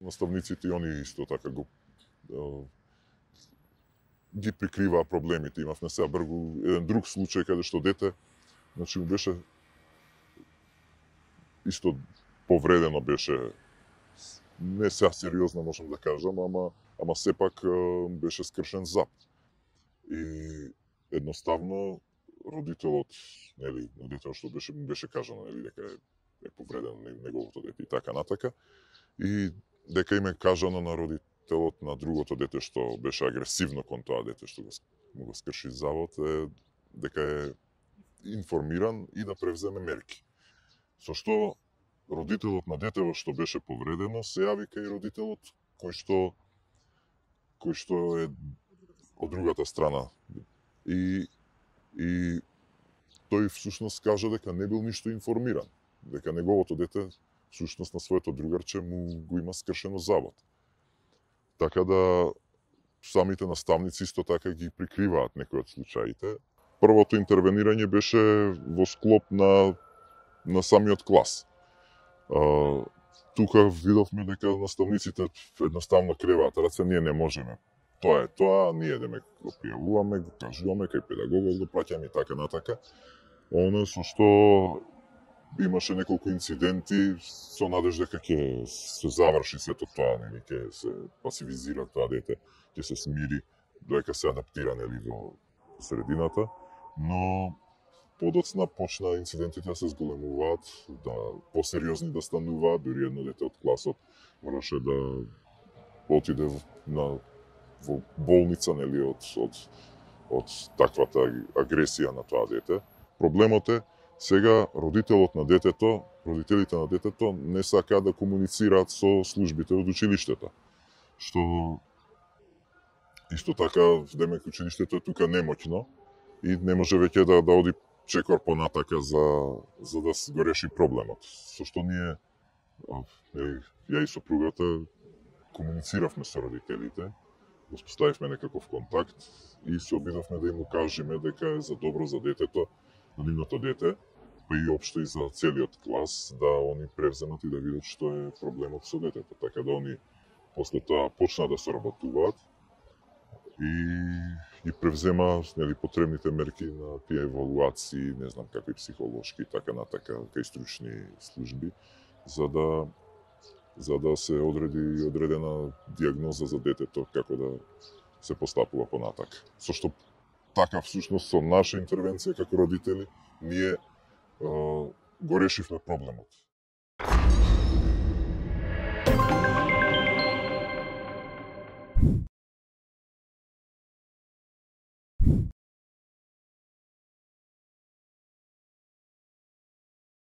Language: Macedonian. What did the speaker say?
Наставниците и они исто така го ги прикриваа проблемите. Имавме сега бргу еден друг случај каде што дете значи му беше исто повредено беше не сега сериозно можам да кажам, ама ама сепак беше скршен зап. И едноставно родителот, нели, на детето што беше беше кажано нели дека е, е повредено неговото дете и така натака. И дека им е кажано на родителот на другото дете што беше агресивно кон тоа дете што го, му го скрши завод е дека е информиран и да превземе мерки. Со што родителот на детето што беше повредено се јави кај родителот кој што кој што е од другата страна. И и тој всушност кажа дека не бил ништо информиран, дека неговото дете сушност на своето другарче му го има скршено забот. Така да самите наставници исто така ги прикриваат некои од случаите. Првото интервенирање беше во склоп на на самиот клас А, тука видовме дека наставниците едноставно креваат раце, ние не можеме. Тоа е тоа, ние деме го пријавуваме, го кажуваме кај педагогот, го праќаме и така натака. Оно со што имаше неколку инциденти со надеж дека ќе се заврши сето тоа, нели, ќе се пасивизира тоа дете, ќе се смири, доека се адаптира нели во средината, но подоцна почна инцидентите да се зголемуваат, да посериозни да стануваат, дури едно дете од класот мораше да отиде на во болница нели од од од таквата агресија на тоа дете. Проблемот е сега родителот на детето, родителите на детето не сака да комуницираат со службите од училиштето. Што исто така демек училиштето е тука немоќно и не може веќе да да оди чекор понатака за, за да го реши проблемот. Со што ние, е, ја и сопругата, комунициравме со родителите, воспоставивме некаков контакт и се обидовме да им укажеме дека е за добро за детето, на нивното дете, па и општо и за целиот клас, да они превземат и да видат што е проблемот со детето. Така да они после тоа почна да соработуваат и и превзема нели потребните мерки на тие евалуации, не знам какви психолошки и така натака кај стручни служби за да за да се одреди одредена диагноза за детето како да се постапува понатак. Со што така всушност со наша интервенција како родители ние е, го решивме проблемот.